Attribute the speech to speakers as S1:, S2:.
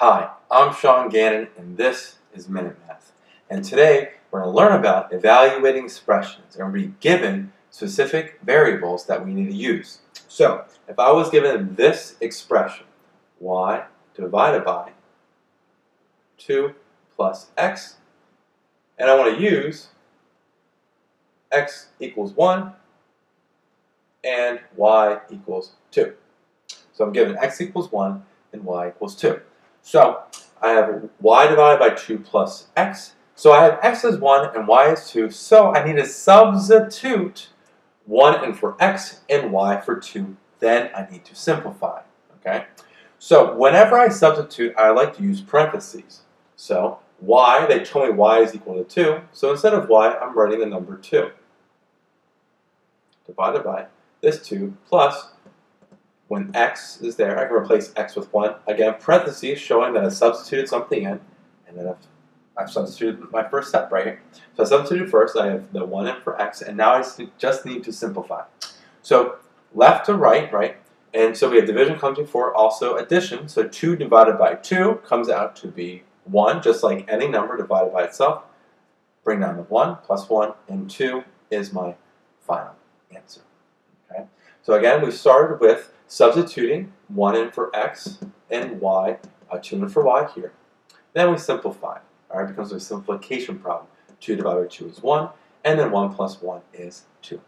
S1: Hi, I'm Sean Gannon, and this is Minute Math. And today we're going to learn about evaluating expressions, and we're given specific variables that we need to use. So, if I was given this expression, y divided by 2 plus x, and I want to use x equals 1 and y equals 2. So I'm given x equals 1 and y equals 2. So I have y divided by 2 plus x. So I have x is 1 and y is 2. So I need to substitute 1 in for x and y for 2. Then I need to simplify. Okay. So whenever I substitute, I like to use parentheses. So y, they told me y is equal to 2. So instead of y, I'm writing the number 2 divided by this 2 plus when x is there, I can replace x with 1. Again, parentheses showing that I substituted something in, and then I've, I've substituted my first step right here. So I substituted first, I have the 1 in for x, and now I just need to simplify. So left to right, right? And so we have division comes before also addition. So 2 divided by 2 comes out to be 1, just like any number divided by itself. Bring down the 1 plus 1, and 2 is my final answer. Okay. So again, we started with substituting 1 in for x and y, uh, 2 in for y here. Then we simplify. All right, becomes a simplification problem. 2 divided by 2 is 1, and then 1 plus 1 is 2.